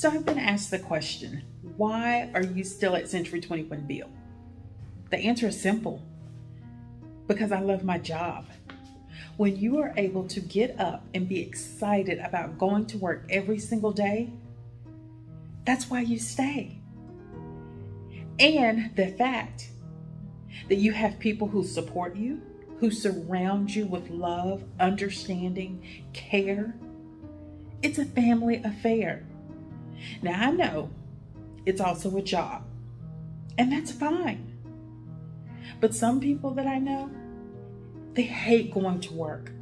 So I've been asked the question why are you still at Century 21 Beal? The answer is simple because I love my job. When you are able to get up and be excited about going to work every single day, that's why you stay. And the fact that you have people who support you, who surround you with love, understanding, care. It's a family affair. Now, I know it's also a job, and that's fine. But some people that I know, they hate going to work.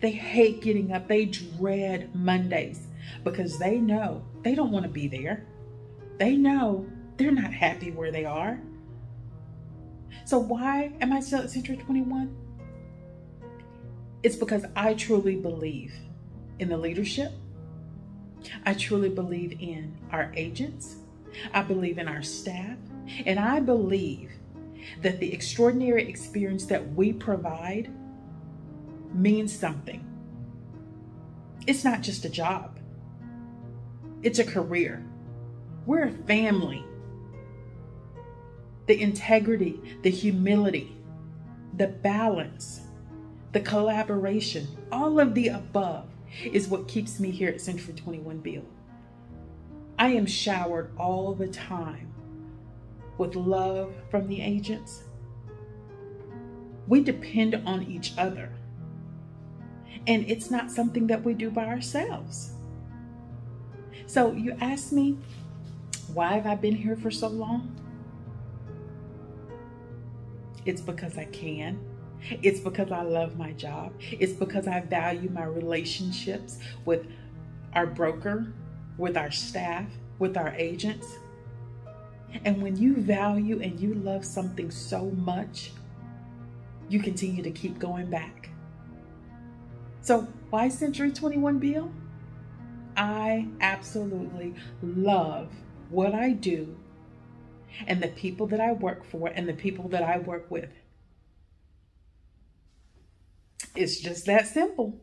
They hate getting up. They dread Mondays because they know they don't want to be there. They know they're not happy where they are. So, why am I still at Century 21? It's because I truly believe in the leadership. I truly believe in our agents. I believe in our staff. And I believe that the extraordinary experience that we provide means something. It's not just a job, it's a career. We're a family. The integrity, the humility, the balance, the collaboration, all of the above is what keeps me here at Century 21 Beal. I am showered all the time with love from the agents. We depend on each other. And it's not something that we do by ourselves. So you ask me, why have I been here for so long? It's because I can. It's because I love my job. It's because I value my relationships with our broker, with our staff, with our agents. And when you value and you love something so much, you continue to keep going back. So, why Century 21 Beal? I absolutely love what I do and the people that I work for and the people that I work with. It's just that simple.